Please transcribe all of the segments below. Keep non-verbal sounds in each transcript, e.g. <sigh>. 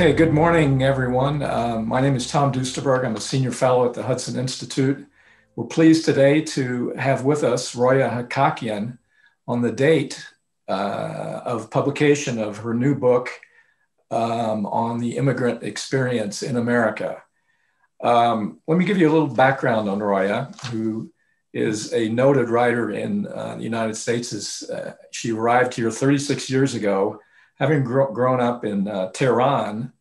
Okay, good morning, everyone. Uh, my name is Tom Duesterberg. I'm a senior fellow at the Hudson Institute. We're pleased today to have with us Roya Hakakian on the date uh, of publication of her new book um, on the immigrant experience in America. Um, let me give you a little background on Roya, who is a noted writer in uh, the United States. Uh, she arrived here 36 years ago having gr- grown up in uh, Tehran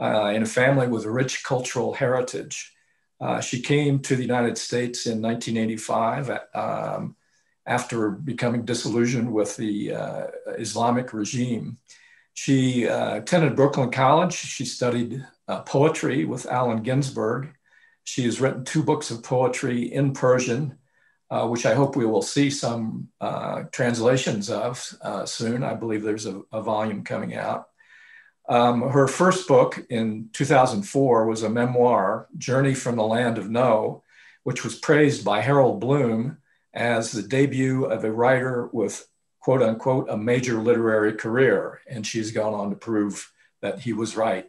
uh, in a family with a rich cultural heritage, uh, she came to the United States in 1985 um, after becoming disillusioned with the uh, Islamic regime. She uh, attended Brooklyn College. She studied uh, poetry with Allen Ginsberg. She has written two books of poetry in Persian uh, which I hope we will see some uh, translations of uh, soon. I believe there's a, a volume coming out. Um, her first book in 2004 was a memoir, Journey from the Land of No, which was praised by Harold Bloom as the debut of a writer with quote unquote a major literary career. And she's gone on to prove that he was right.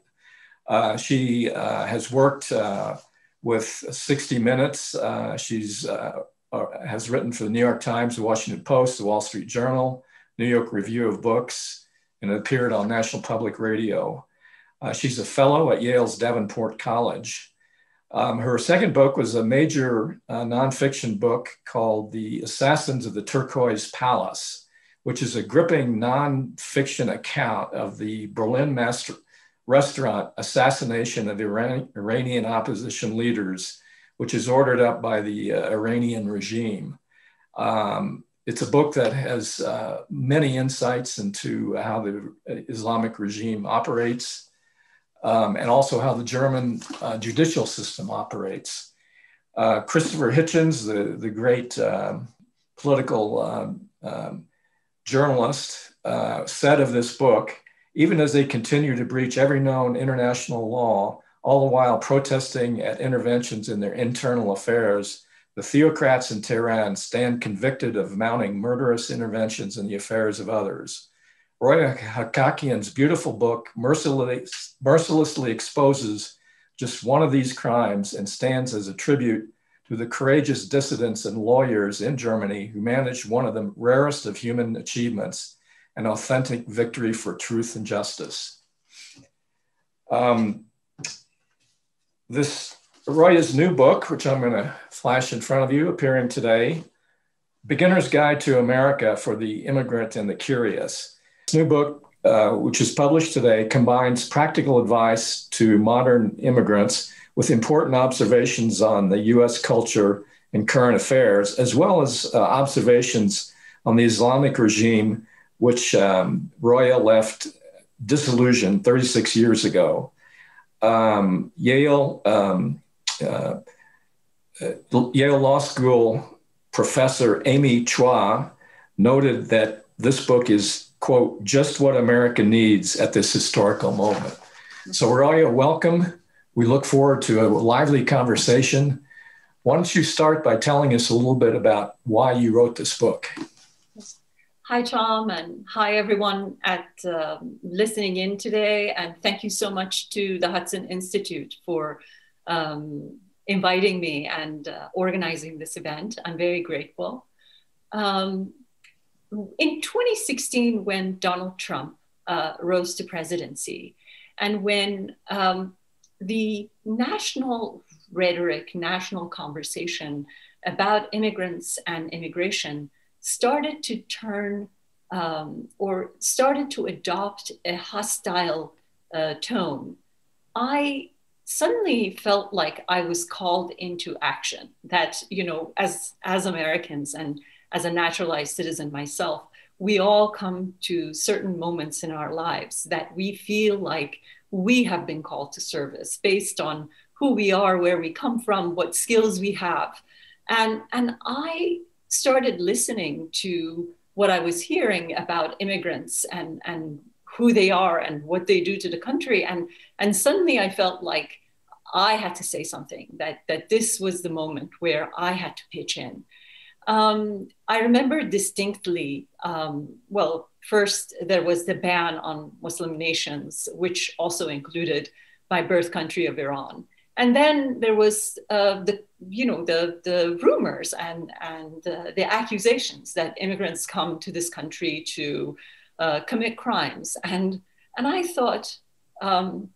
Uh, she uh, has worked with 60 Minutes. She's has written for the New York Times, the Washington Post, the Wall Street Journal, New York Review of Books, and appeared on National Public Radio. Uh, she's a fellow at Yale's Davenport College. Um, her second book was a major uh, nonfiction book called The Assassins of the Turquoise Palace, which is a gripping nonfiction account of the Berlin master restaurant assassination of Iran Iranian opposition leaders which is ordered up by the uh, Iranian regime. Um, it's a book that has uh, many insights into how the Islamic regime operates um, and also how the German uh, judicial system operates. Uh, Christopher Hitchens, the, the great um, political um, um, journalist, uh, said of this book even as they continue to breach every known international law, all the while protesting at interventions in their internal affairs, the theocrats in Tehran stand convicted of mounting murderous interventions in the affairs of others. Roya Hakakian's beautiful book mercilessly, mercilessly exposes just one of these crimes and stands as a tribute to the courageous dissidents and lawyers in Germany who managed one of the rarest of human achievements, an authentic victory for truth and justice. Um, this Roya's new book, which I'm going to flash in front of you, appearing today, Beginner's Guide to America for the Immigrant and the Curious. This new book, uh, which is published today, combines practical advice to modern immigrants with important observations on the US culture and current affairs, as well as uh, observations on the Islamic regime, which um, Roya left disillusioned 36 years ago um, Yale um, uh, uh, Yale Law School professor Amy Chua noted that this book is quote just what America needs at this historical moment. So Roya, welcome. We look forward to a lively conversation. Why don't you start by telling us a little bit about why you wrote this book? Hi, Tom, and hi, everyone at uh, listening in today. And thank you so much to the Hudson Institute for um, inviting me and uh, organizing this event. I'm very grateful. Um, in 2016, when Donald Trump uh, rose to presidency, and when um, the national rhetoric, national conversation about immigrants and immigration started to turn um, or started to adopt a hostile uh, tone, I suddenly felt like I was called into action. That, you know, as, as Americans and as a naturalized citizen myself, we all come to certain moments in our lives that we feel like we have been called to service based on who we are, where we come from, what skills we have. And, and I started listening to what I was hearing about immigrants and, and who they are and what they do to the country. And, and suddenly I felt like I had to say something, that, that this was the moment where I had to pitch in. Um, I remember distinctly, um, well, first there was the ban on Muslim nations, which also included my birth country of Iran. And then there was uh, the, you know, the, the rumors and, and uh, the accusations that immigrants come to this country to uh, commit crimes. And, and I thought, um,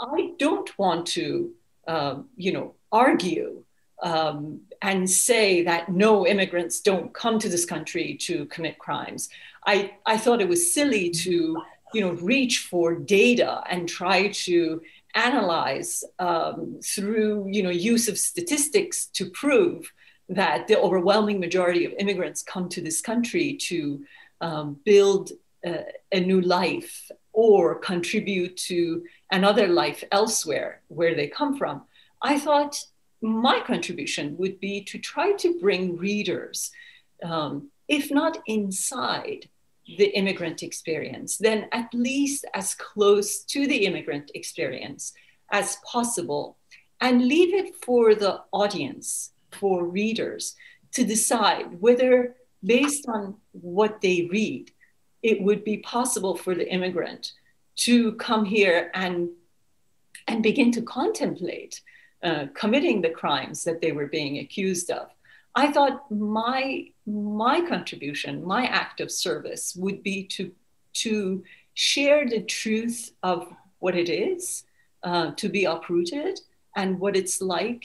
I don't want to, um, you know, argue um, and say that no immigrants don't come to this country to commit crimes. I, I thought it was silly to you know reach for data and try to analyze um, through you know use of statistics to prove that the overwhelming majority of immigrants come to this country to um, build a, a new life or contribute to another life elsewhere where they come from. I thought my contribution would be to try to bring readers, um, if not inside the immigrant experience, then at least as close to the immigrant experience as possible, and leave it for the audience, for readers, to decide whether, based on what they read, it would be possible for the immigrant to come here and, and begin to contemplate uh, committing the crimes that they were being accused of. I thought my my contribution, my act of service, would be to to share the truth of what it is uh, to be uprooted and what it's like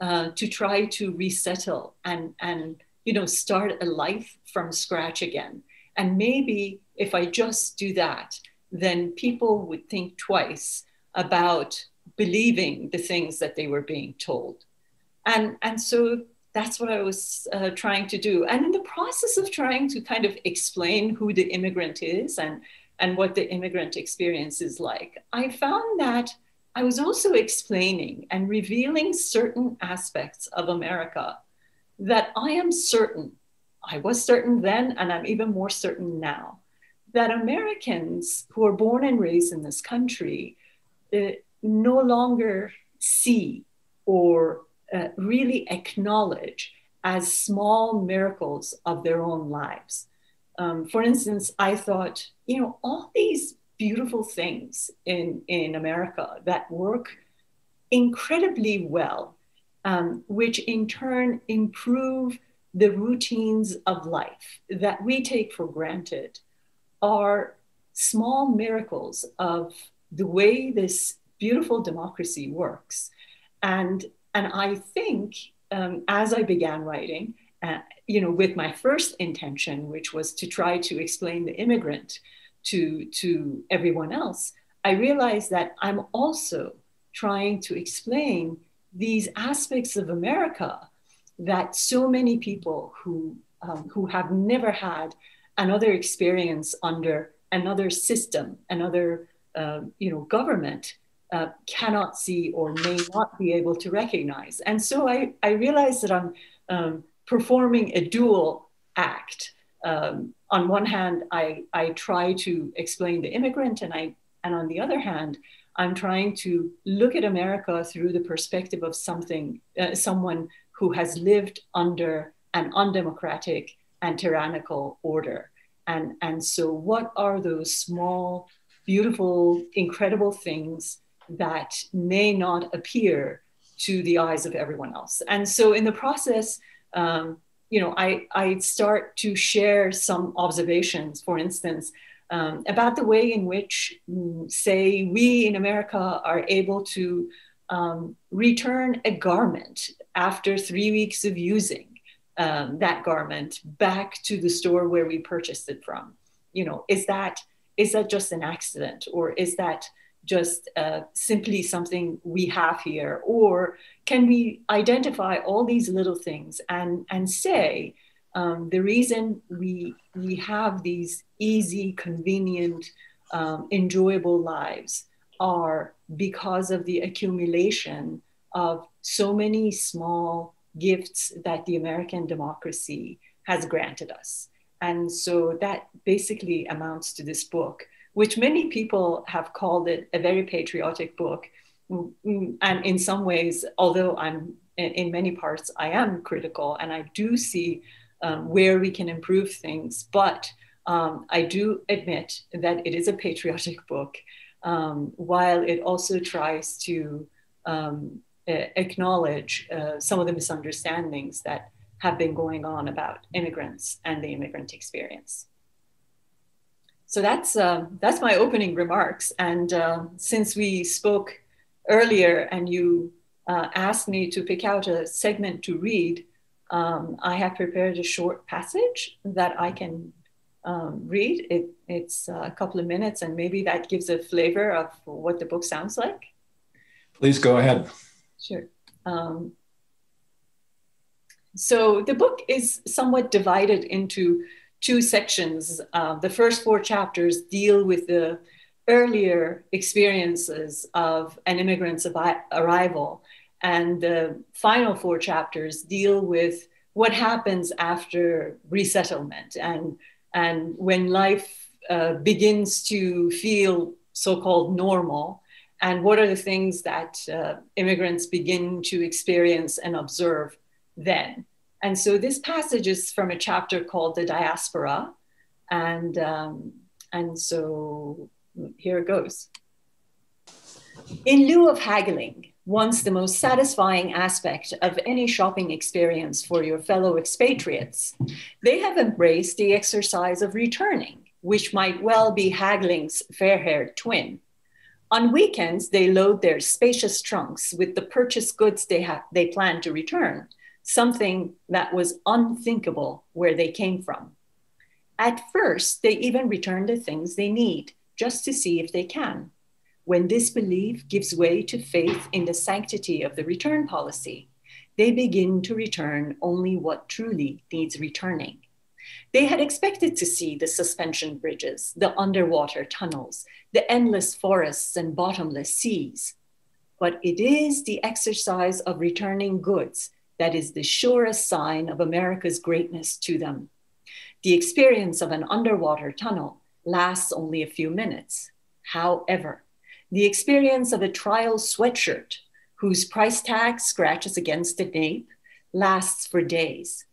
uh, to try to resettle and and you know start a life from scratch again. And maybe if I just do that, then people would think twice about believing the things that they were being told. And, and so that's what I was uh, trying to do. And in the process of trying to kind of explain who the immigrant is and, and what the immigrant experience is like, I found that I was also explaining and revealing certain aspects of America that I am certain, I was certain then, and I'm even more certain now, that Americans who are born and raised in this country uh, no longer see or uh, really acknowledge as small miracles of their own lives. Um, for instance, I thought, you know, all these beautiful things in, in America that work incredibly well, um, which in turn improve the routines of life that we take for granted, are small miracles of the way this beautiful democracy works. And, and I think um, as I began writing, uh, you know, with my first intention, which was to try to explain the immigrant to, to everyone else, I realized that I'm also trying to explain these aspects of America that so many people who, um, who have never had another experience under another system, another uh, you know, government, uh, cannot see or may not be able to recognize. And so I, I realized that I'm um, performing a dual act. Um, on one hand, I, I try to explain the immigrant, and, I, and on the other hand, I'm trying to look at America through the perspective of something, uh, someone who has lived under an undemocratic and tyrannical order. And, and so, what are those small, beautiful, incredible things that may not appear to the eyes of everyone else. And so in the process, um, you know, I, I start to share some observations, for instance, um, about the way in which, mm, say, we in America are able to um, return a garment after three weeks of using um, that garment back to the store where we purchased it from. You know, is that is that just an accident, or is that just uh, simply something we have here? Or can we identify all these little things and, and say, um, the reason we, we have these easy, convenient, um, enjoyable lives are because of the accumulation of so many small gifts that the American democracy has granted us. And so that basically amounts to this book which many people have called it a very patriotic book. And in some ways, although I'm in many parts, I am critical and I do see um, where we can improve things. But um, I do admit that it is a patriotic book, um, while it also tries to um, acknowledge uh, some of the misunderstandings that have been going on about immigrants and the immigrant experience. So that's uh, that's my opening remarks. And uh, since we spoke earlier, and you uh, asked me to pick out a segment to read, um, I have prepared a short passage that I can um, read. It, it's a couple of minutes, and maybe that gives a flavor of what the book sounds like. Please go ahead. Sure. Um, so the book is somewhat divided into two sections. Uh, the first four chapters deal with the earlier experiences of an immigrant's arrival, and the final four chapters deal with what happens after resettlement and, and when life uh, begins to feel so called normal and what are the things that uh, immigrants begin to experience and observe then. And so this passage is from a chapter called The Diaspora. And, um, and so here it goes. In lieu of haggling, once the most satisfying aspect of any shopping experience for your fellow expatriates, they have embraced the exercise of returning, which might well be haggling's fair haired twin. On weekends, they load their spacious trunks with the purchased goods they, ha- they plan to return, something that was unthinkable where they came from. At first, they even return the things they need just to see if they can. When this belief gives way to faith in the sanctity of the return policy, they begin to return only what truly needs returning. They had expected to see the suspension bridges, the underwater tunnels, the endless forests and bottomless seas. But it is the exercise of returning goods that is the surest sign of America's greatness to them. The experience of an underwater tunnel lasts only a few minutes. However, the experience of a trial sweatshirt whose price tag scratches against the nape lasts for days.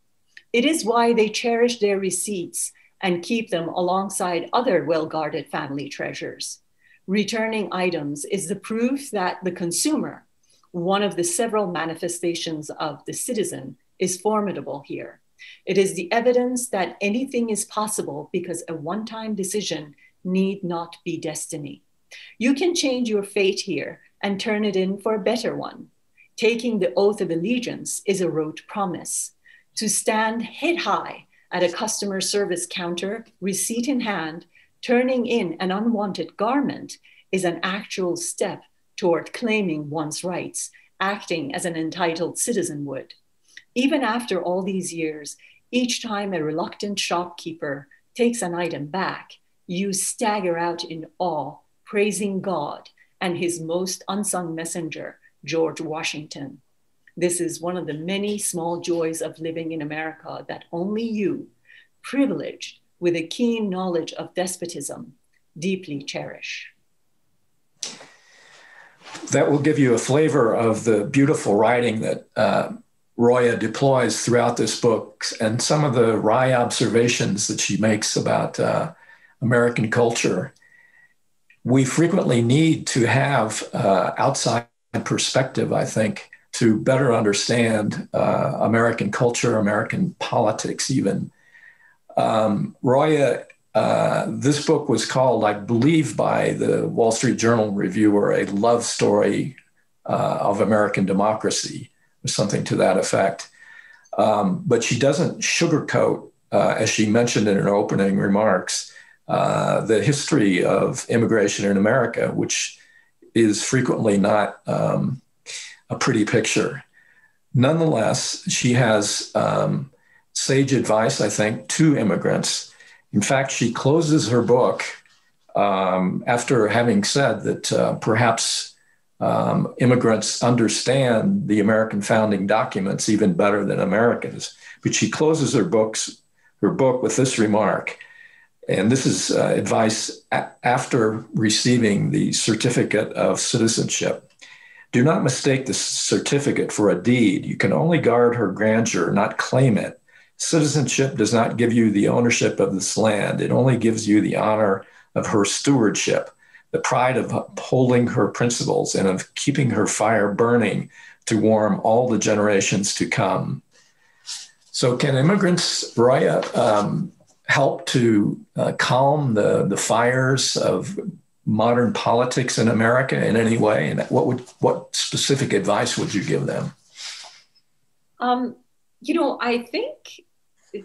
It is why they cherish their receipts and keep them alongside other well guarded family treasures. Returning items is the proof that the consumer, one of the several manifestations of the citizen, is formidable here. It is the evidence that anything is possible because a one time decision need not be destiny. You can change your fate here and turn it in for a better one. Taking the oath of allegiance is a rote promise to stand head high at a customer service counter, receipt in hand, turning in an unwanted garment is an actual step toward claiming one's rights, acting as an entitled citizen would. Even after all these years, each time a reluctant shopkeeper takes an item back, you stagger out in awe, praising God and his most unsung messenger, George Washington. This is one of the many small joys of living in America that only you, privileged with a keen knowledge of despotism, deeply cherish. That will give you a flavor of the beautiful writing that uh, Roya deploys throughout this book and some of the wry observations that she makes about uh, American culture. We frequently need to have uh, outside perspective, I think, to better understand uh, American culture, American politics, even. Um, Roya, uh, this book was called, I believe, by the Wall Street Journal reviewer, a love story uh, of American democracy, or something to that effect. Um, but she doesn't sugarcoat, uh, as she mentioned in her opening remarks, uh, the history of immigration in America, which is frequently not. Um, a pretty picture. Nonetheless, she has um, sage advice, I think, to immigrants. In fact, she closes her book um, after having said that uh, perhaps um, immigrants understand the American founding documents even better than Americans. But she closes her books, her book with this remark, and this is uh, advice a- after receiving the certificate of citizenship. Do not mistake the certificate for a deed. You can only guard her grandeur, not claim it. Citizenship does not give you the ownership of this land, it only gives you the honor of her stewardship, the pride of upholding her principles and of keeping her fire burning to warm all the generations to come. So, can immigrants, Roya, um, help to uh, calm the, the fires of modern politics in America in any way? And what would what specific advice would you give them? Um, you know, I think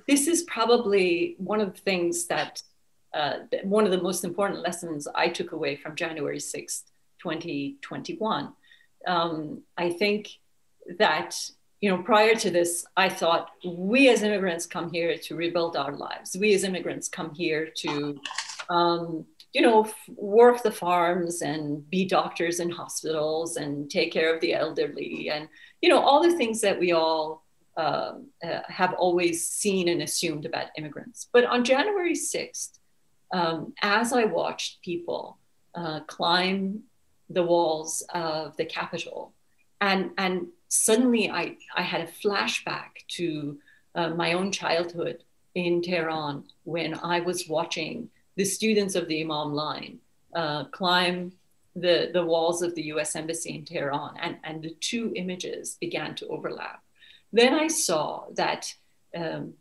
this is probably one of the things that uh, one of the most important lessons I took away from January 6th, 2021. Um, I think that you know, prior to this, I thought we as immigrants come here to rebuild our lives. We as immigrants come here to, um, you know, work the farms and be doctors in hospitals and take care of the elderly and, you know, all the things that we all uh, uh, have always seen and assumed about immigrants. But on January 6th, um, as I watched people uh, climb the walls of the Capitol and, and suddenly I, I had a flashback to uh, my own childhood in Tehran when I was watching the students of the Imam line uh, climb the, the walls of the US Embassy in Tehran, and, and the two images began to overlap. Then I saw that um,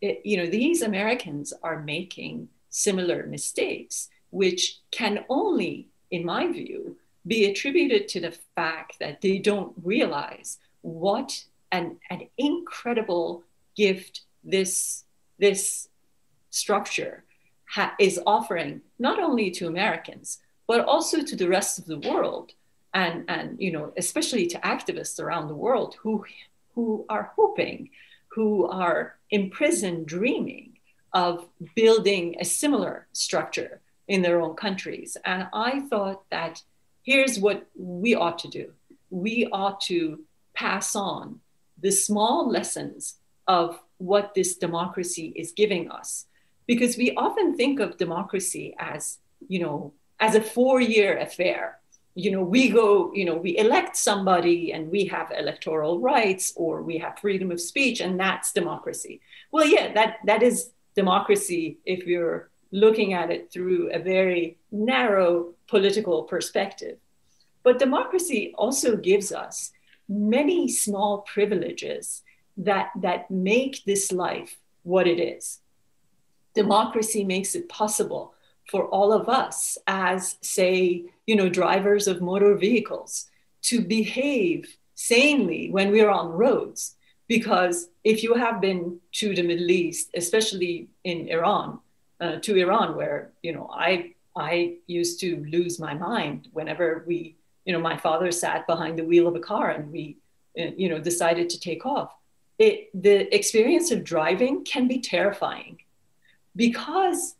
it, you know these Americans are making similar mistakes, which can only, in my view, be attributed to the fact that they don't realize what an, an incredible gift this, this structure ha- is offering, not only to Americans, but also to the rest of the world. And, and you know, especially to activists around the world who, who are hoping, who are imprisoned dreaming of building a similar structure in their own countries. And I thought that here's what we ought to do. We ought to pass on the small lessons of what this democracy is giving us. Because we often think of democracy as you know as a four year affair you know we go you know we elect somebody and we have electoral rights or we have freedom of speech and that's democracy well yeah that that is democracy if you're looking at it through a very narrow political perspective but democracy also gives us many small privileges that, that make this life what it is. Democracy makes it possible for all of us as, say, you know, drivers of motor vehicles to behave sanely when we're on roads. Because if you have been to the Middle East, especially in Iran, uh, to Iran, where you know I I used to lose my mind whenever we you know, my father sat behind the wheel of a car and we, uh, you know, decided to take off. It, the experience of driving can be terrifying because,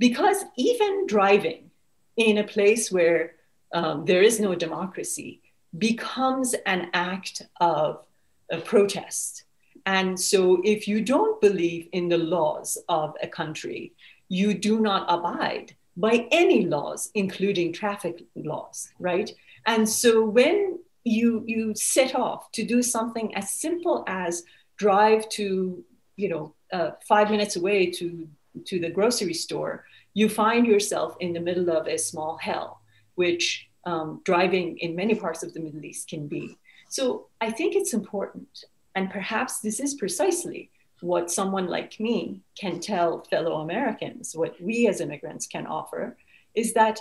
because even driving in a place where um, there is no democracy becomes an act of a protest. And so, if you don't believe in the laws of a country, you do not abide by any laws, including traffic laws, right? And so when you you set off to do something as simple as drive to you know uh, five minutes away to to the grocery store, you find yourself in the middle of a small hell, which um, driving in many parts of the Middle East can be. So I think it's important, and perhaps this is precisely what someone like me can tell fellow Americans, what we as immigrants can offer, is that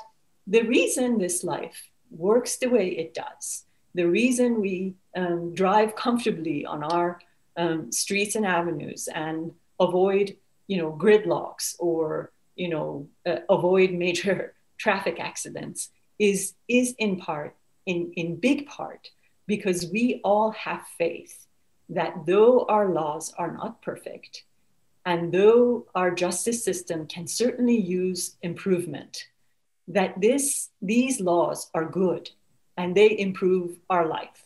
the reason this life works the way it does, the reason we um, drive comfortably on our um, streets and avenues and avoid, you know, gridlocks or, you know, uh, avoid major <laughs> traffic accidents is, is in part, in, in big part, because we all have faith that though our laws are not perfect, and though our justice system can certainly use improvement, that this, these laws are good and they improve our life.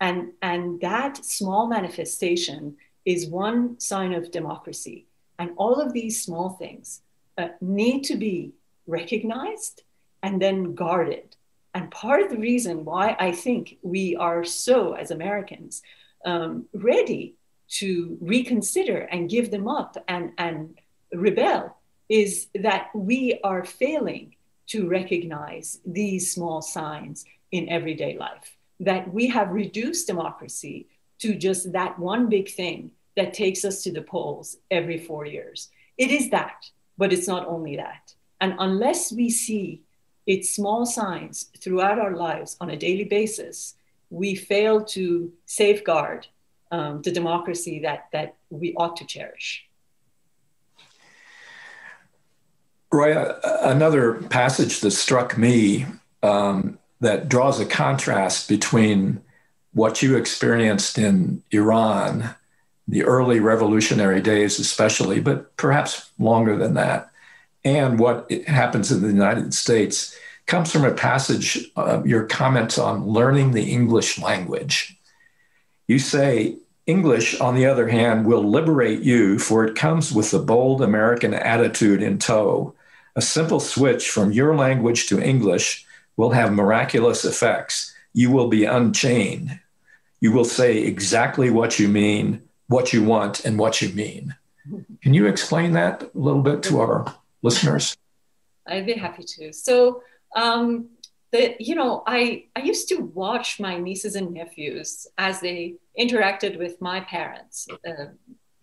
And, and that small manifestation is one sign of democracy. And all of these small things need to be recognized and then guarded. And part of the reason why I think we are so, as Americans, um, ready to reconsider and give them up and, and rebel is that we are failing to recognize these small signs in everyday life, that we have reduced democracy to just that one big thing that takes us to the polls every four years. It is that, but it's not only that. And unless we see its small signs throughout our lives on a daily basis, we fail to safeguard um, the democracy that, that we ought to cherish. Roy, another passage that struck me um, that draws a contrast between what you experienced in Iran, the early revolutionary days, especially, but perhaps longer than that, and what happens in the United States comes from a passage, uh, your comments on learning the English language. You say, English, on the other hand, will liberate you, for it comes with the bold American attitude in tow. A simple switch from your language to English will have miraculous effects. You will be unchained. You will say exactly what you mean, what you want, and what you mean. Can you explain that a little bit to our listeners? I'd be happy to. So, um, the, you know, I, I used to watch my nieces and nephews as they interacted with my parents, uh,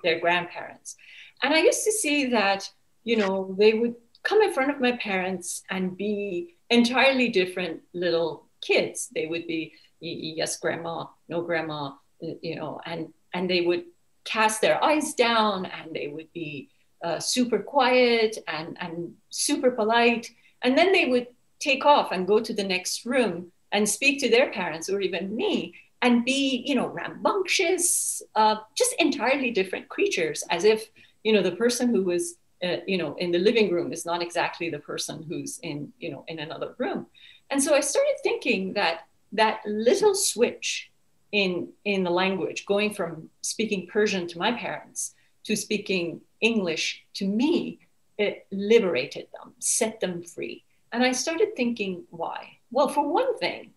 their grandparents. And I used to see that, you know, they would come in front of my parents and be entirely different little kids. They would be, yes, grandma, no grandma, you know, and, and they would cast their eyes down and they would be uh, super quiet and, and super polite. And then they would take off and go to the next room and speak to their parents or even me and be, you know, rambunctious, uh, just entirely different creatures, as if, you know, the person who was, uh, you know, in the living room is not exactly the person who's in, you know, in another room. And so I started thinking that that little switch in in the language, going from speaking Persian to my parents to speaking English to me, it liberated them, set them free. And I started thinking, why? Well, for one thing,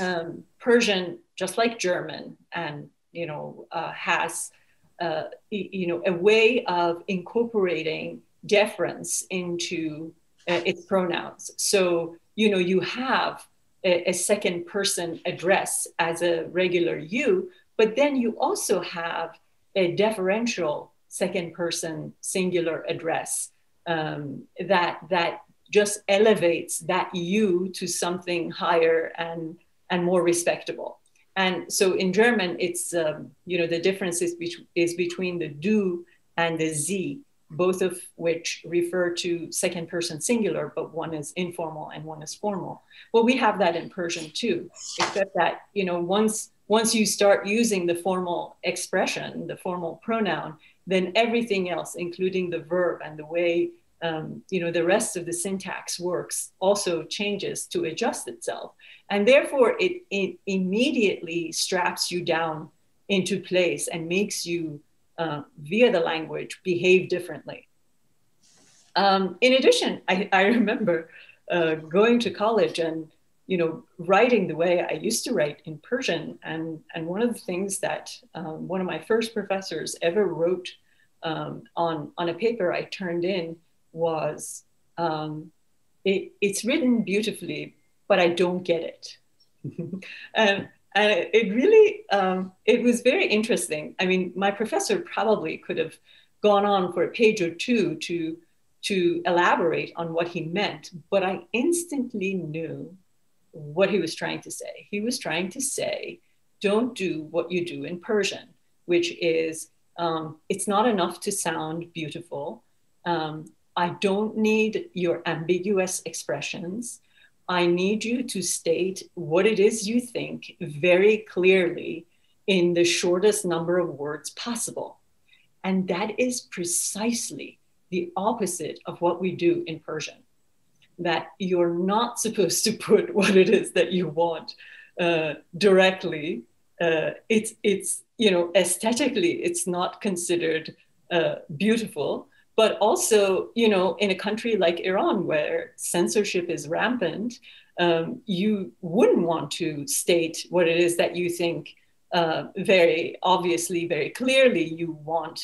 um, Persian, just like German, and you know, uh, has uh, you know a way of incorporating deference into uh, its pronouns. So you know, you have a, a second person address as a regular you, but then you also have a deferential second person singular address um, that that just elevates that you to something higher and and more respectable. And so in german it's um, you know the difference is, be- is between the du and the sie both of which refer to second person singular but one is informal and one is formal well we have that in persian too except that you know once once you start using the formal expression the formal pronoun then everything else including the verb and the way um, you know, the rest of the syntax works also changes to adjust itself. And therefore, it, it immediately straps you down into place and makes you, uh, via the language, behave differently. Um, in addition, I, I remember uh, going to college and you know writing the way I used to write in Persian, and and one of the things that um, one of my first professors ever wrote um, on on a paper I turned in was um, it, it's written beautifully, but I don't get it. and, <laughs> and it really um, it was very interesting. I mean, my professor probably could have gone on for a page or two to to elaborate on what he meant, but I instantly knew what he was trying to say. He was trying to say, don't do what you do in Persian, which is um, it's not enough to sound beautiful. Um, I don't need your ambiguous expressions. I need you to state what it is you think very clearly in the shortest number of words possible. And that is precisely the opposite of what we do in Persian. That you're not supposed to put <laughs> what it is that you want uh, directly. Uh, it's, it's, you know, aesthetically, it's not considered uh, beautiful but also, you know, in a country like Iran where censorship is rampant, um, you wouldn't want to state what it is that you think uh, very obviously, very clearly, you want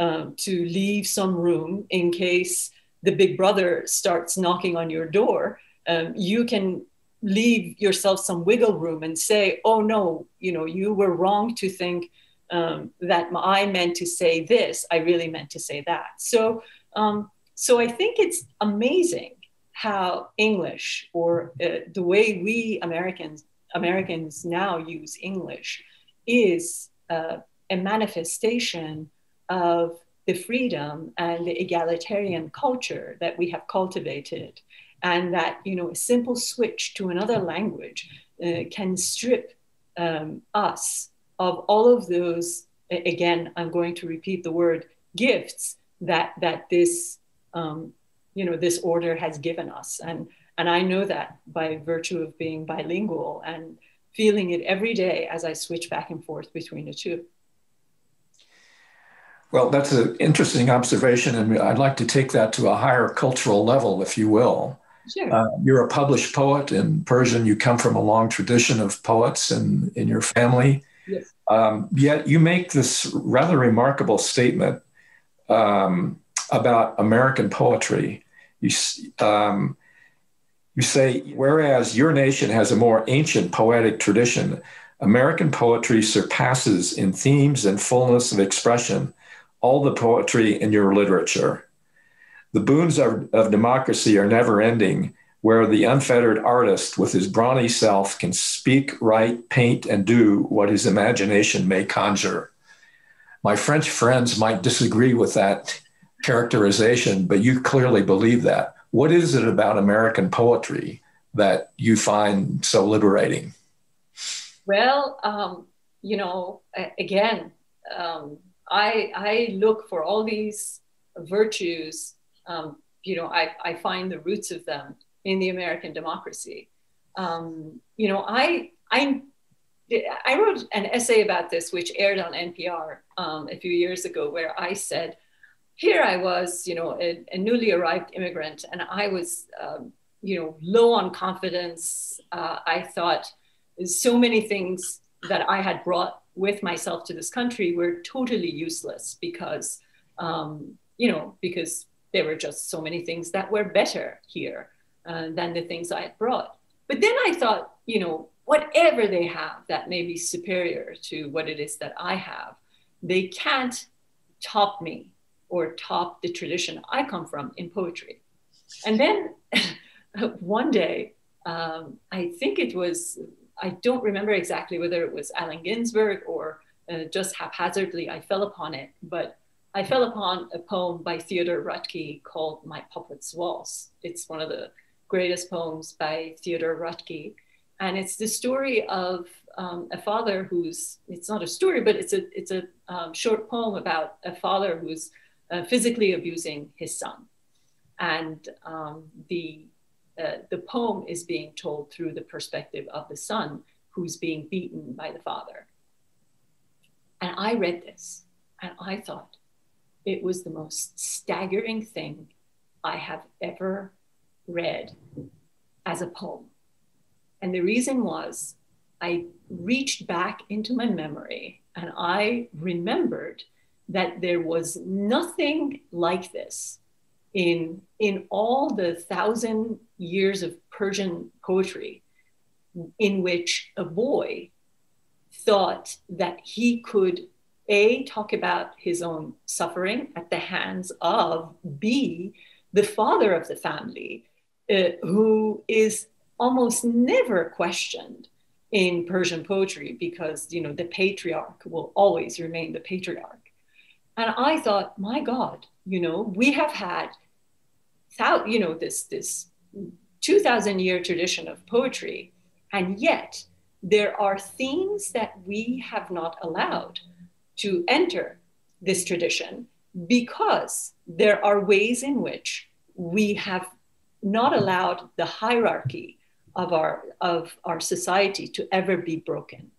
um, to leave some room in case the big brother starts knocking on your door. Um, you can leave yourself some wiggle room and say, "Oh no, you know, you were wrong to think um, that I meant to say this. I really meant to say that." So, um, so I think it's amazing how English or uh, the way we Americans Americans now use English is uh, a manifestation of the freedom and the egalitarian culture that we have cultivated and that you know a simple switch to another language uh, can strip um, us of all of those again i'm going to repeat the word gifts that that this um, you know this order has given us and and i know that by virtue of being bilingual and feeling it every day as I switch back and forth between the two. Well, that's an interesting observation, and I'd like to take that to a higher cultural level, if you will. Sure. Uh, you're a published poet in Persian. You come from a long tradition of poets in, in your family. Um, yet you make this rather remarkable statement um, about American poetry. You, um, you say, whereas your nation has a more ancient poetic tradition, American poetry surpasses in themes and fullness of expression all the poetry in your literature. The boons of, of democracy are never ending, where the unfettered artist with his brawny self can speak, write, paint, and do what his imagination may conjure. My French friends might disagree with that characterization, but you clearly believe that. What is it about American poetry that you find so liberating? Well, um, you know, again, um, I, I look for all these virtues. Um, you know, I, I find the roots of them in the American democracy. Um, you know, I, I, I wrote an essay about this, which aired on NPR um, a few years ago, where I said, here I was, you know, a, a newly arrived immigrant, and I was, um, you know, low on confidence. Uh, I thought so many things that I had brought with myself to this country were totally useless because, um, you know, because there were just so many things that were better here uh, than the things I had brought. But then I thought, you know, whatever they have that may be superior to what it is that I have, they can't top me or top the tradition I come from in poetry. And then <laughs> one day, um, I think it was, I don't remember exactly whether it was Allen Ginsberg or uh, just haphazardly I fell upon it, but I fell upon a poem by Theodore Roethke called My Papa's Waltz. It's one of the greatest poems by Theodore Roethke. And it's the story of um, a father who's, it's not a story, but it's a, it's a um, short poem about a father who's uh, physically abusing his son. And um, the, uh, the poem is being told through the perspective of the son who's being beaten by the father. And I read this and I thought it was the most staggering thing I have ever read as a poem. And the reason was I reached back into my memory and I remembered that there was nothing like this in, in all the thousand years of Persian poetry in which a boy thought that he could a talk about his own suffering at the hands of b the father of the family uh, who is almost never questioned in persian poetry because you know the patriarch will always remain the patriarch. And I thought, my God, you know, we have had, you know, this this 2,000 year tradition of poetry, and yet there are themes that we have not allowed to enter this tradition because there are ways in which we have not allowed the hierarchy of our of our society to ever be broken.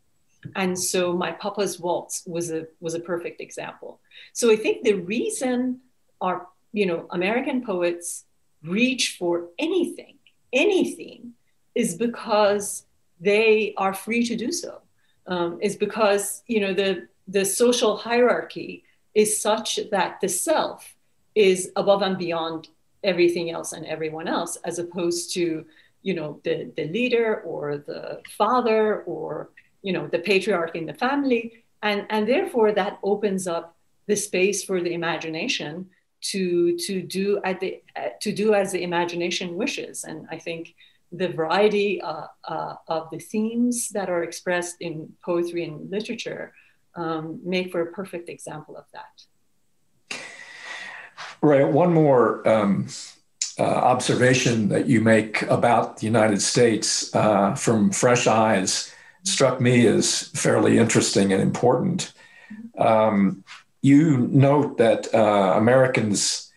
And so my papa's waltz was a was a perfect example. So i think the reason our you know american poets reach for anything anything is because they are free to do so. Um, is because you know the the social hierarchy is such that the self is above and beyond everything else and everyone else, as opposed to you know the the leader or the father or you know the patriarch in the family, and and therefore that opens up the space for the imagination to to do at the uh, to do as the imagination wishes. And i think the variety uh, uh, of the themes that are expressed in poetry and literature um, make for a perfect example of that right one more um, uh, observation that you make about the united states uh, from fresh eyes struck me as fairly interesting and important um, you note that uh, Americans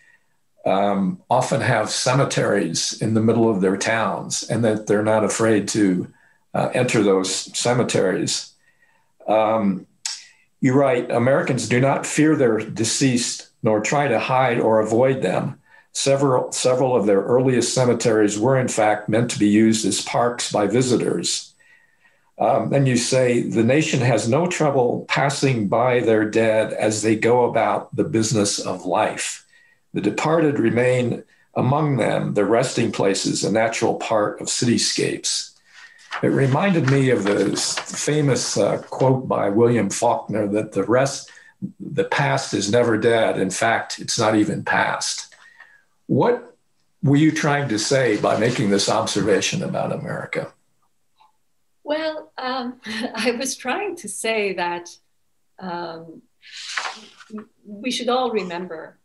um, often have cemeteries in the middle of their towns and that they're not afraid to uh, enter those cemeteries. Um, you write Americans do not fear their deceased nor try to hide or avoid them. Several, several of their earliest cemeteries were, in fact, meant to be used as parks by visitors. Um, then you say the nation has no trouble passing by their dead as they go about the business of life. The departed remain among them, their resting places, a natural part of cityscapes. It reminded me of the famous uh, quote by William Faulkner that the rest, the past is never dead. In fact, it's not even past. What were you trying to say by making this observation about America? Well, um, <laughs> I was trying to say that um, we should all remember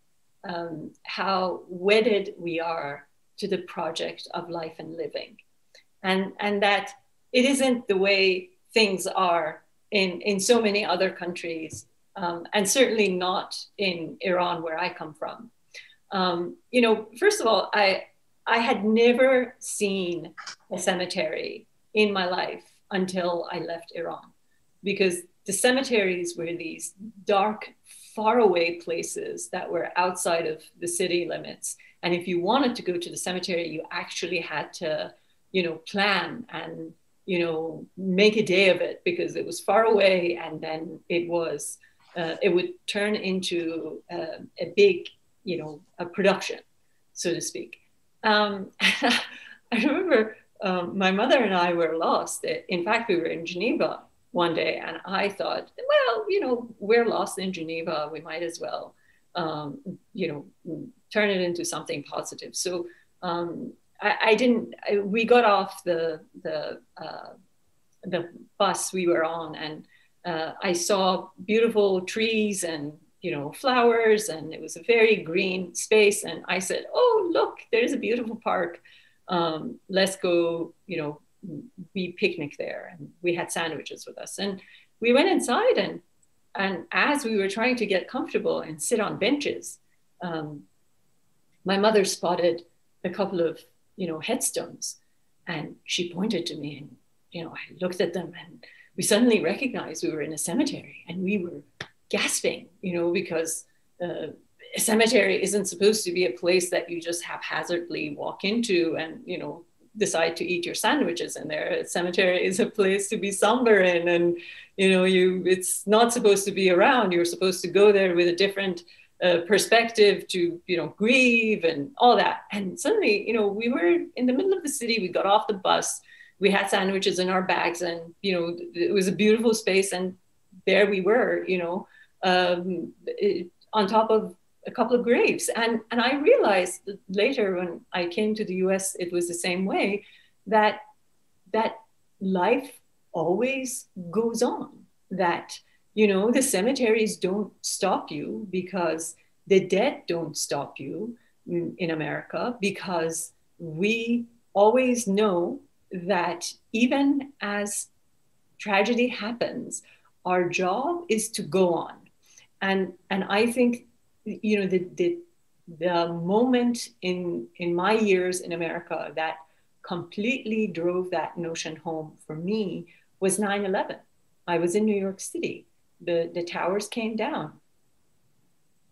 um, how wedded we are to the project of life and living, and and that it isn't the way things are in in so many other countries, um, and certainly not in Iran, where I come from. Um, you know, first of all, I I had never seen a cemetery in my life until I left Iran. Because the cemeteries were these dark, faraway places that were outside of the city limits. And if you wanted to go to the cemetery, you actually had to, you know, plan and, you know, make a day of it because it was far away and then it was, uh, it would turn into uh, a big, you know, a production, so to speak. Um, <laughs> I remember um, my mother and I were lost. In fact, we were in Geneva one day, and I thought, well, you know, we're lost in Geneva. We might as well, um, you know, turn it into something positive. So um, I, I, didn't. I, we got off the the uh, the bus we were on, and uh, I saw beautiful trees and you know flowers, and it was a very green space. And I said, "Oh, look, there's a beautiful park." um, let's go, you know, we picnic there. And we had sandwiches with us. And we went inside and and as we were trying to get comfortable and sit on benches, um, my mother spotted a couple of, you know, headstones. And she pointed to me and, you know, I looked at them and we suddenly recognized we were in a cemetery and we were gasping, you know, because uh, a cemetery isn't supposed to be a place that you just haphazardly walk into and you know decide to eat your sandwiches in there. A cemetery is a place to be somber in and you know you it's not supposed to be around. You're supposed to go there with a different uh, perspective to you know grieve and all that. And suddenly you know we were in the middle of the city. We got off the bus we had sandwiches in our bags and you know it was a beautiful space and there we were you know um, it, on top of a couple of graves. And, and I realized later when I came to the US, it was the same way that, that life always goes on, that, you know, the cemeteries don't stop you because the dead don't stop you in America because we always know that even as tragedy happens, our job is to go on. And, and I think you know, the, the, the moment in, in my years in America that completely drove that notion home for me was 9 11. I was in New York City. The, the towers came down.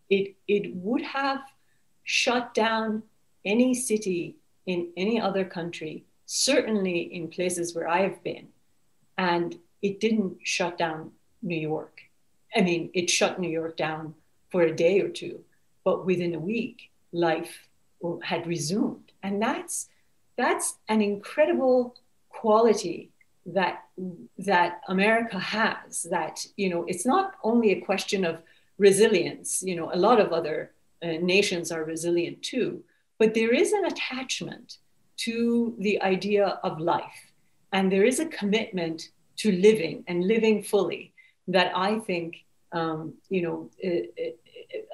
It, it would have shut down any city in any other country, certainly in places where I have been. And it didn't shut down New York. I mean, it shut New York down for a day or two, but within a week, life had resumed. And that's that's an incredible quality that that America has. That you know, it's not only a question of resilience. You know, a lot of other uh, nations are resilient too, but there is an attachment to the idea of life, and there is a commitment to living and living fully that I think um, you know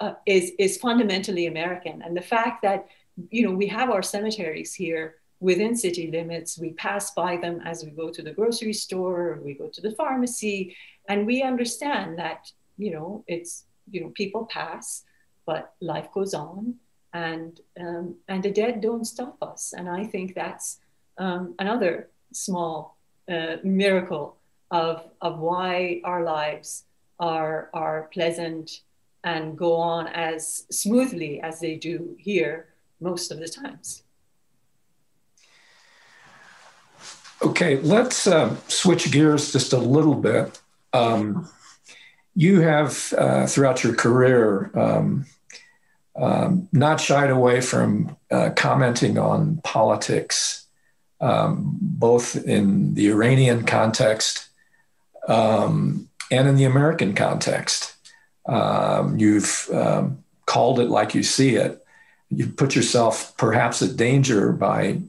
uh, is is fundamentally American. And the fact that you know we have our cemeteries here within city limits. We pass by them as we go to the grocery store, or we go to the pharmacy, and we understand that you know it's you know people pass, but life goes on, and um, and the dead don't stop us. And I think that's um, another small uh, miracle of of why our lives are are pleasant and go on as smoothly as they do here most of the times. Okay, let's uh, switch gears just a little bit. Um, you have, uh, throughout your career, um, um, not shied away from uh, commenting on politics, um, both in the Iranian context um, and in the American context. Um, you've called it like you see it. You put yourself perhaps at danger by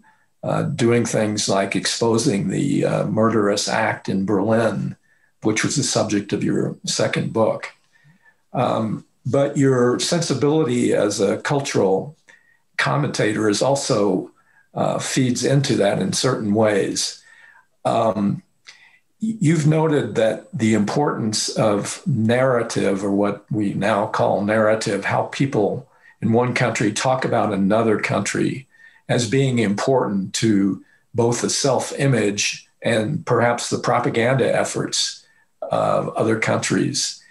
uh, doing things like exposing the uh, murderous act in Berlin, which was the subject of your second book. Um, but your sensibility as a cultural commentator is also uh, feeds into that in certain ways. Um, you've noted that the importance of narrative, or what we now call narrative, how people in one country talk about another country as being important to both the self image and perhaps the propaganda efforts of other countries.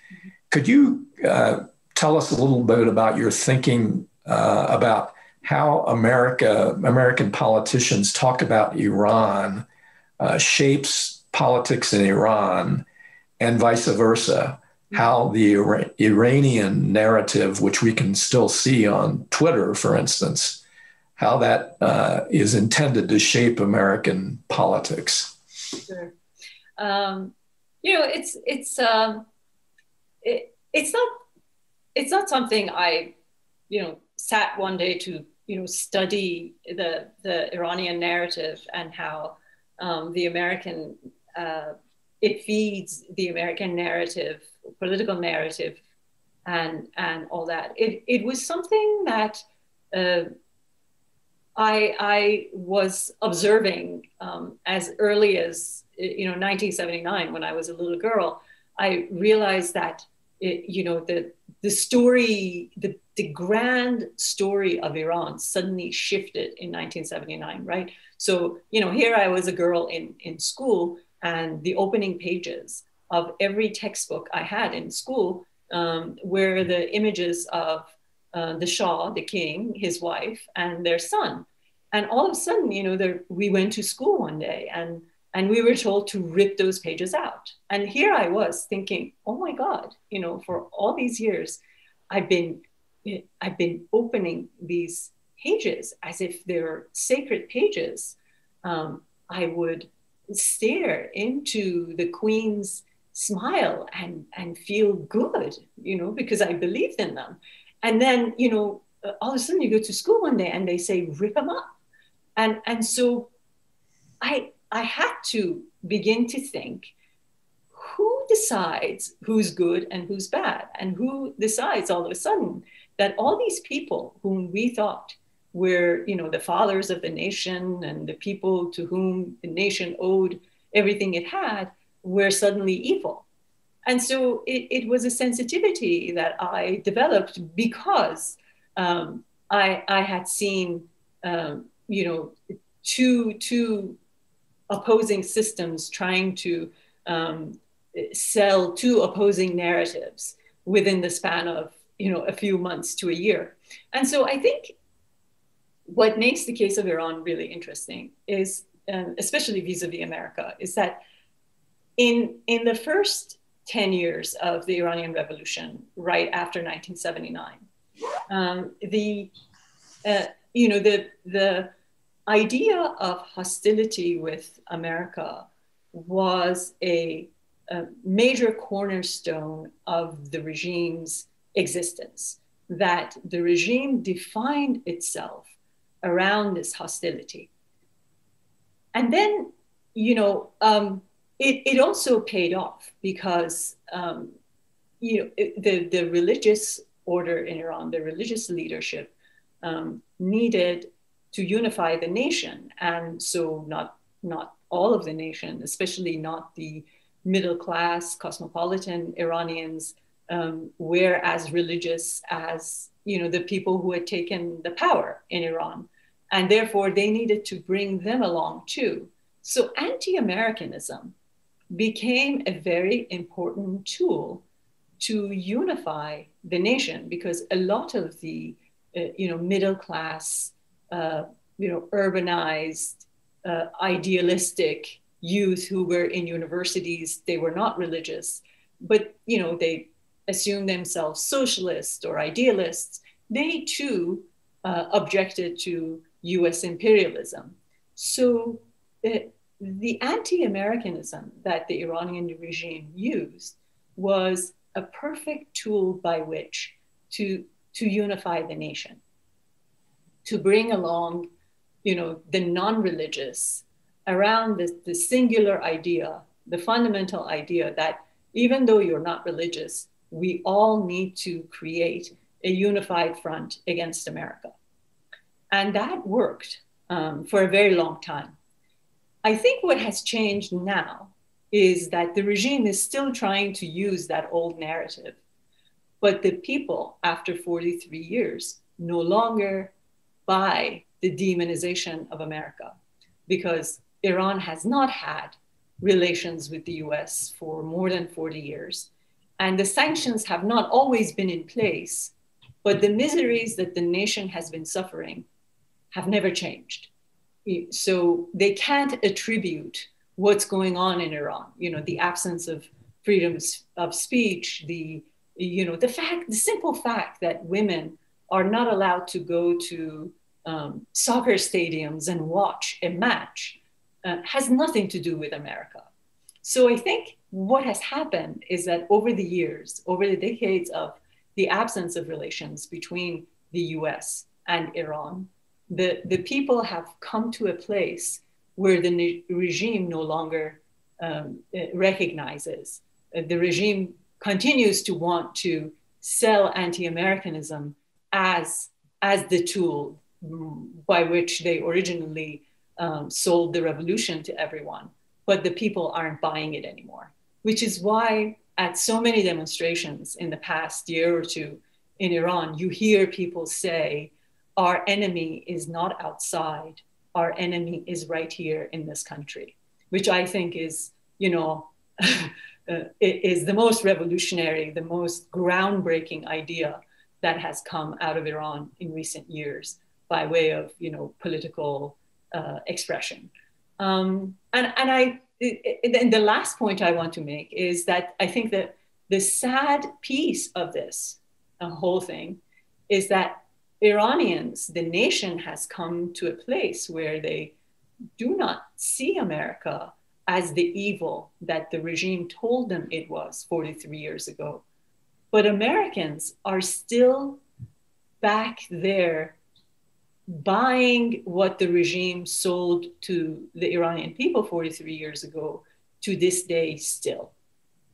Could you uh, tell us a little bit about your thinking uh, about how America, American politicians talk about Iran uh, shapes politics in Iran and vice versa? How the Ira- Iranian narrative, which we can still see on Twitter, for instance, how that uh, is intended to shape American politics. Sure. Um, you know, it's it's um, it, it's not it's not something I, you know, sat one day to you know study the the Iranian narrative and how um, the American uh, it feeds the American narrative, political narrative, and and all that. It it was something that. Uh, I, I was observing um, as early as you know 1979 when I was a little girl. I realized that it, you know the the story, the the grand story of Iran suddenly shifted in 1979, right? So you know here I was a girl in in school, and the opening pages of every textbook I had in school um, were the images of uh, the Shah, the king, his wife, and their son. And all of a sudden, you know, there, we went to school one day and and we were told to rip those pages out. And here I was thinking, oh my God, you know, for all these years, I've been I've been opening these pages as if they're sacred pages. Um, I would stare into the queen's smile and and feel good, you know, because I believed in them. And then, you know, all of a sudden you go to school one day and they say, rip them up and and so i i had to begin to think who decides who's good and who's bad and who decides all of a sudden that all these people whom we thought were you know the fathers of the nation and the people to whom the nation owed everything it had were suddenly evil. And so it, it was a sensitivity that i developed because um, I, I had seen um, you know, two two opposing systems trying to um, sell two opposing narratives within the span of you know a few months to a year. And so I think what makes the case of Iran really interesting is, um, especially vis-a-vis America, is that in, in the first 10 years of the Iranian Revolution, right after 1979, um, the, uh, you know, the, the idea of hostility with America was a, a major cornerstone of the regime's existence, that the regime defined itself around this hostility. And then, you know, um, it, it also paid off because, um, you know, it, the, the religious order in Iran, the religious leadership, um, needed to unify the nation. And so not, not all of the nation, especially not the middle class, cosmopolitan Iranians, um, were as religious as you know the people who had taken the power in Iran, and therefore they needed to bring them along too. So anti-Americanism became a very important tool to unify the nation because a lot of the uh, you know middle class uh, you know urbanized uh, idealistic youth who were in universities. They were not religious but you know they assumed themselves socialists or idealists, they too uh, objected to US imperialism. So uh, the anti Americanism that the Iranian regime used was a perfect tool by which to, to unify the nation, to bring along you know, the non religious around this, the singular idea, the fundamental idea that even though you're not religious, we all need to create a unified front against America. And that worked um, for a very long time. I think what has changed now is that the regime is still trying to use that old narrative. But the people, after 43 years, no longer buy the demonization of America because Iran has not had relations with the US for more than 40 years. And the sanctions have not always been in place, but the miseries that the nation has been suffering have never changed. So they can't attribute what's going on in Iran, you know, the absence of freedoms of speech, the, you know, the fact, the simple fact that women are not allowed to go to um, soccer stadiums and watch a match uh, has nothing to do with America. So I think what has happened is that over the years, over the decades of the absence of relations between the US and Iran, the, the people have come to a place where the regime no longer um, recognizes. Uh, the regime continues to want to sell anti Americanism as, as the tool by which they originally um, sold the revolution to everyone, but the people aren't buying it anymore which is why at so many demonstrations in the past year or two in Iran, you hear people say, Our enemy is not outside, our enemy is right here in this country, which I think is, you know, <laughs> uh, is the most revolutionary, the most groundbreaking idea that has come out of Iran in recent years by way of, you know, political uh, expression. Um, and, and I and the last point I want to make is that I think that the sad piece of this whole thing is that Iranians, the nation, has come to a place where they do not see America as the evil that the regime told them it was 43 years ago. But Americans are still back there buying what the regime sold to the Iranian people 43 years ago to this day still.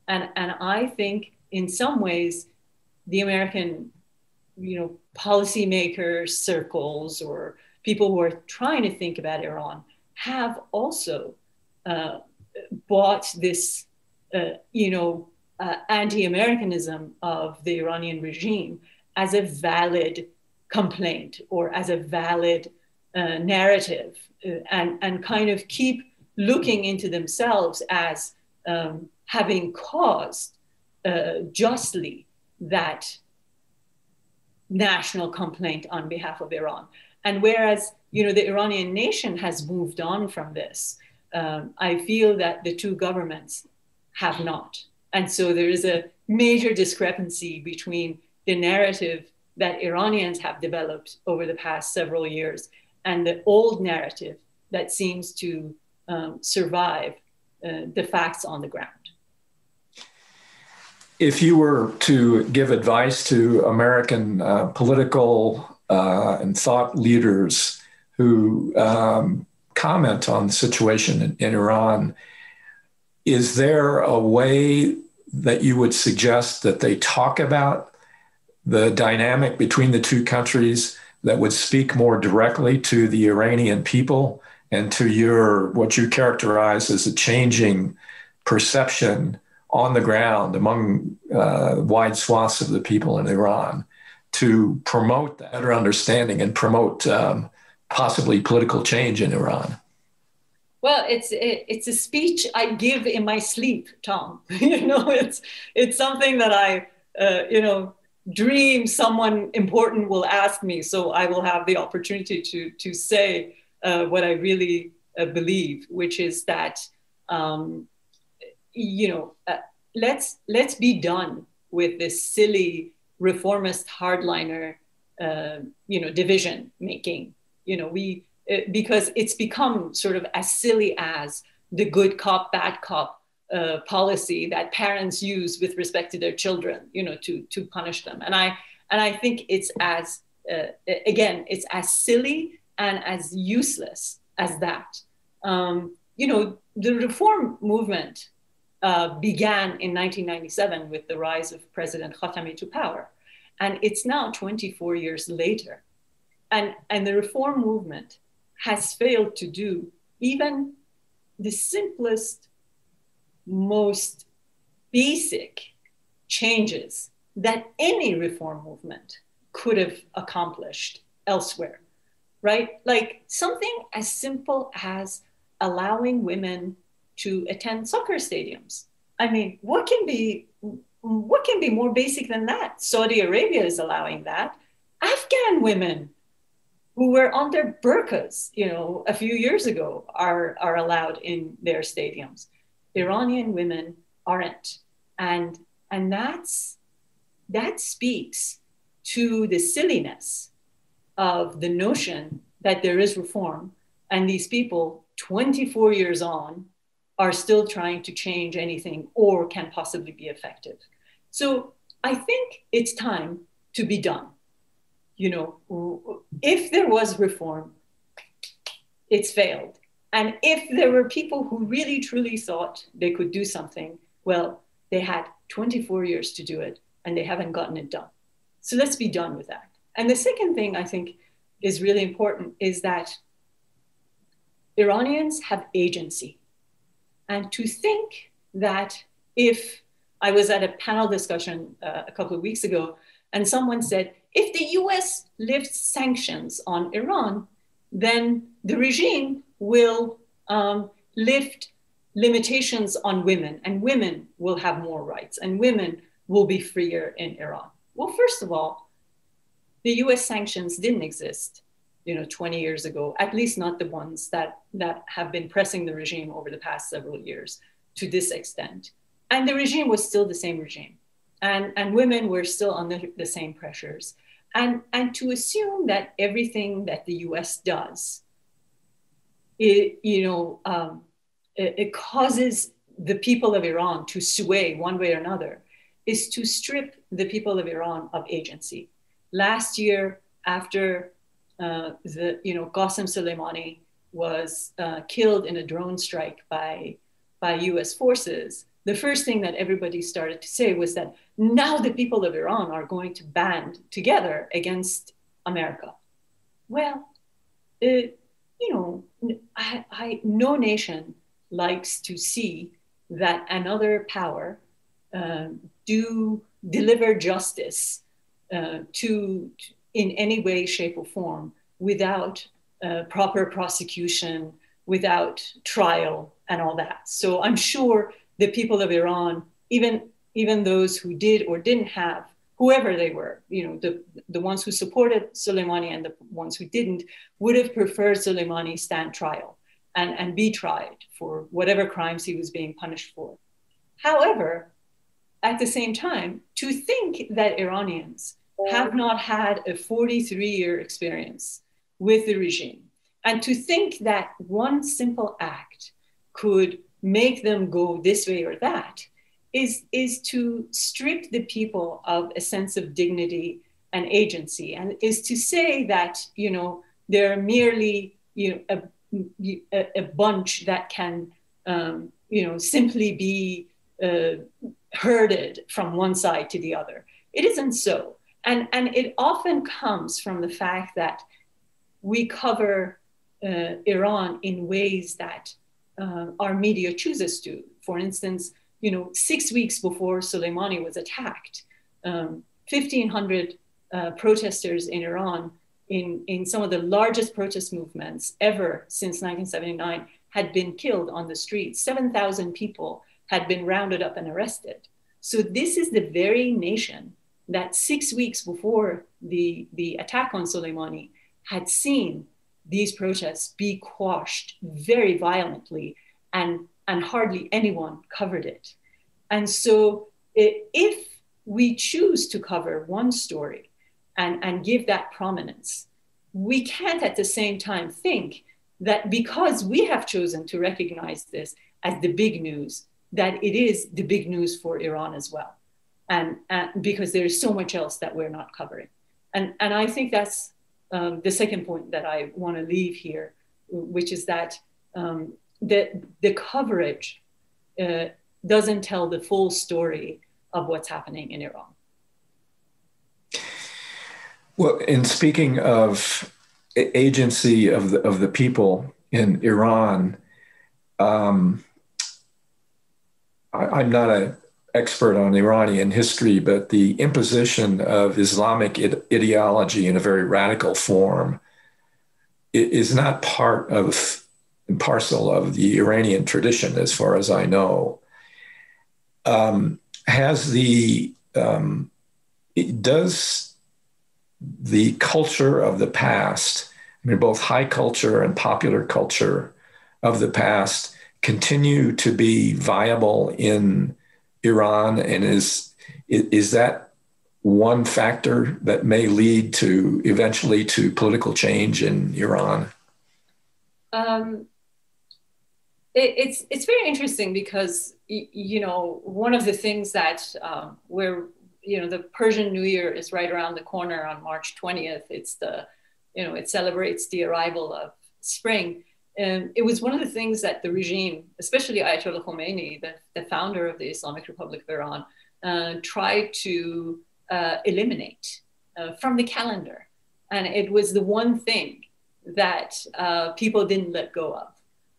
And, and I think in some ways, the American, you know, policymakers, circles, or people who are trying to think about Iran have also uh, bought this, uh, you know, uh, anti-Americanism of the Iranian regime as a valid complaint or as a valid uh, narrative uh, and, and kind of keep looking into themselves as um, having caused uh, justly that national complaint on behalf of Iran. And whereas you know the Iranian nation has moved on from this, um, I feel that the two governments have not. And so there is a major discrepancy between the narrative that Iranians have developed over the past several years and the old narrative that seems to um, survive uh, the facts on the ground. If you were to give advice to American uh, political uh, and thought leaders who um, comment on the situation in, in Iran, is there a way that you would suggest that they talk about the dynamic between the two countries that would speak more directly to the Iranian people and to your what you characterize as a changing perception on the ground among uh, wide swaths of the people in Iran to promote that better understanding and promote um, possibly political change in Iran? Well, it's it, it's a speech I give in my sleep, Tom. <laughs> you know, it's it's something that I uh, you know dream someone important will ask me, so I will have the opportunity to to say uh, what I really uh, believe, which is that um, you know uh, let's let's be done with this silly reformist hardliner uh, you know division making. You know we uh, because it's become sort of as silly as the good cop, bad cop policy that parents use with respect to their children, you know, to to punish them. And I and I think it's as uh, again, it's as silly and as useless as that. Um, you know, the reform movement uh, began in 1997 with the rise of President Khatami to power, and it's now 24 years later, and and the reform movement has failed to do even the simplest, most basic changes that any reform movement could have accomplished elsewhere, right? Like something as simple as allowing women to attend soccer stadiums. I mean, what can be what can be more basic than that? Saudi Arabia is allowing that. Afghan women who were on their burqas, you know, a few years ago are, are allowed in their stadiums. Iranian women aren't. And, and that's, that speaks to the silliness of the notion that there is reform and these people 24 years on are still trying to change anything or can possibly be effective. So I think it's time to be done you know, if there was reform, it's failed. And if there were people who really truly thought they could do something, well, they had 24 years to do it and they haven't gotten it done. So let's be done with that. And the second thing I think is really important is that Iranians have agency. And to think that if I was at a panel discussion uh, a couple of weeks ago and someone said, if the US lifts sanctions on Iran, then the regime will um, lift limitations on women, and women will have more rights, and women will be freer in Iran. Well, first of all, the US sanctions didn't exist you know 20 years ago at least not the ones that that have been pressing the regime over the past several years to this extent and the regime was still the same regime and and women were still under the same pressures and, and to assume that everything that the US does, it, you know, um, it, it causes the people of Iran to sway one way or another is to strip the people of Iran of agency. Last year, after uh, the, you know, Qasem Soleimani was uh, killed in a drone strike by, by US forces, the first thing that everybody started to say was that now the people of Iran are going to band together against America. Well, it, you know, I, I, no nation likes to see that another power uh, do deliver justice uh, to, in any way, shape, or form without uh, proper prosecution, without trial, and all that. So I'm sure the people of Iran, even even those who did or didn't have, whoever they were, you know, the, the ones who supported Soleimani and the ones who didn't, would have preferred Soleimani stand trial and, and be tried for whatever crimes he was being punished for. However, at the same time, to think that Iranians have not had a 43 year experience with the regime, and to think that one simple act could make them go this way or that is, is to strip the people of a sense of dignity and agency, and is to say that, you know, they're merely, you know, a, a, a bunch that can, um, you know, simply be uh, herded from one side to the other. It isn't so. And, and it often comes from the fact that we cover uh, Iran in ways that uh, our media chooses to. For instance, you know, six weeks before Soleimani was attacked, um, 1,500 uh, protesters in Iran, in, in some of the largest protest movements ever since 1979, had been killed on the streets. 7,000 people had been rounded up and arrested. So this is the very nation that six weeks before the, the attack on Soleimani had seen these protests be quashed very violently and, and hardly anyone covered it. And so if we choose to cover one story and, and give that prominence, we can't at the same time think that because we have chosen to recognize this as the big news, that it is the big news for Iran as well. And, and because there is so much else that we're not covering. And, and I think that's um, the second point that I want to leave here, which is that um, the, the coverage uh, doesn't tell the full story of what's happening in Iran. Well, in speaking of agency of the, of the people in Iran, um, I, am not an expert on Iranian history, but the imposition of Islamic ideology in a very radical form is not part of parcel of the Iranian tradition, as far as I know. Um, has the um, does the culture of the past, I mean, both high culture and popular culture of the past, continue to be viable in Iran? And is, is that one factor that may lead to eventually to political change in Iran? Um, it, it's it's very interesting because you know one of the things that um, we're you know the Persian New Year is right around the corner on March 20th. It's the you know it celebrates the arrival of spring, and it was one of the things that the regime, especially Ayatollah Khomeini, the, the founder of the Islamic Republic of Iran, uh, tried to uh, eliminate uh, from the calendar. And it was the one thing that uh, people didn't let go of.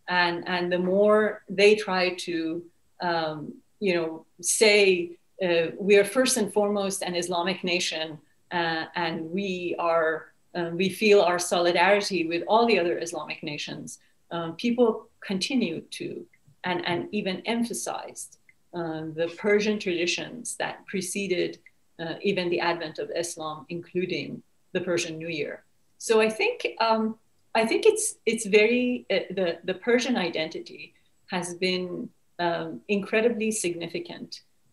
And, and the more they try to, um, you know, say, uh, we are first and foremost an Islamic nation, uh, and we are um, we feel our solidarity with all the other Islamic nations, um, people continue to and, and even emphasized uh, the Persian traditions that preceded uh, even the advent of Islam, including the Persian New Year. So I think um, I think it's it's very uh, the the Persian identity has been um, incredibly significant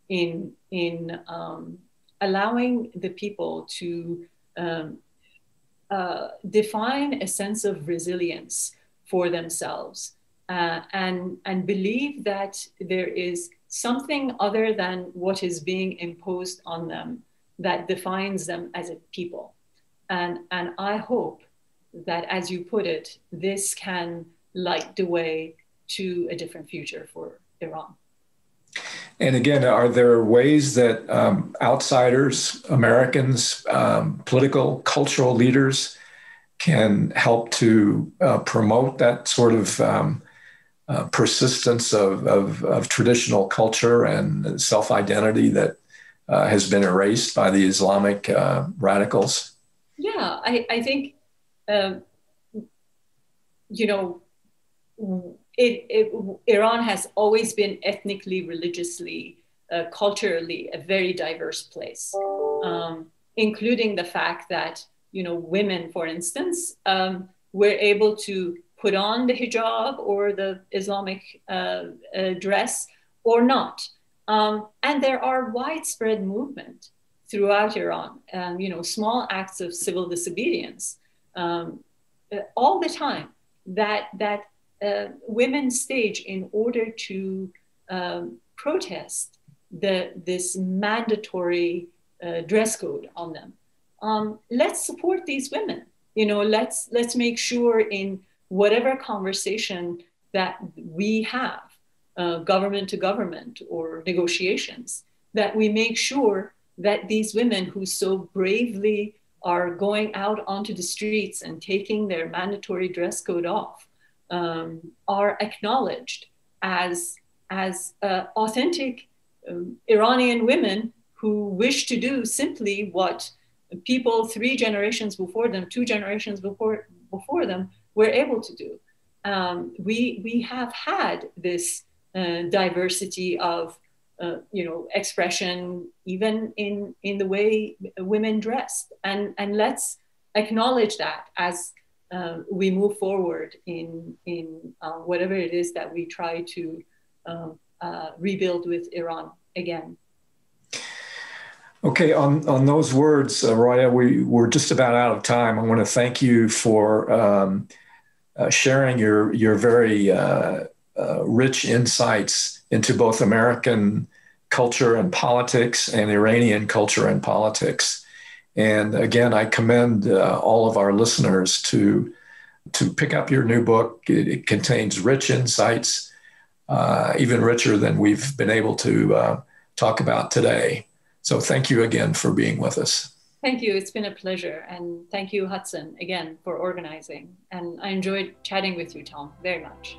in in um, allowing the people to um, uh, define a sense of resilience for themselves uh, and, and believe that there is something other than what is being imposed on them that defines them as a people. And, and I hope that, as you put it, this can light the way to a different future for Iran. And again, are there ways that um, outsiders, Americans, um, political, cultural leaders can help to uh, promote that sort of um, uh, persistence of, of, of, traditional culture and self identity that uh, has been erased by the Islamic uh, radicals? Yeah, I, I think, um, you know, it, it, Iran has always been ethnically, religiously, uh, culturally a very diverse place, um, including the fact that you know women, for instance, um, were able to put on the hijab or the Islamic uh, uh, dress or not. Um, and there are widespread movement throughout Iran, um, you know, small acts of civil disobedience um, all the time that, that uh, women stage in order to um, protest the, this mandatory uh, dress code on them. Um, let's support these women. You know, let's let's make sure in whatever conversation that we have, uh, government to government or negotiations, that we make sure that these women who so bravely are going out onto the streets and taking their mandatory dress code off um, are acknowledged as as uh, authentic um, Iranian women who wish to do simply what people three generations before them, two generations before before them, were able to do. Um, we we have had this uh, diversity of uh, you know expression even in in the way women dress and and let's acknowledge that as uh, we move forward in in uh, whatever it is that we try to um, uh, rebuild with Iran again. Okay, on, on those words, uh, Roya, we, we're just about out of time. I want to thank you for um, uh, sharing your, your very uh, uh, rich insights into both American culture and politics and Iranian culture and politics. And again, I commend uh, all of our listeners to, to pick up your new book. It, it contains rich insights, uh, even richer than we've been able to talk about today. So thank you again for being with us. Thank you. It's been a pleasure. And thank you, Hudson, again for organizing. And I enjoyed chatting with you, Tom, very much.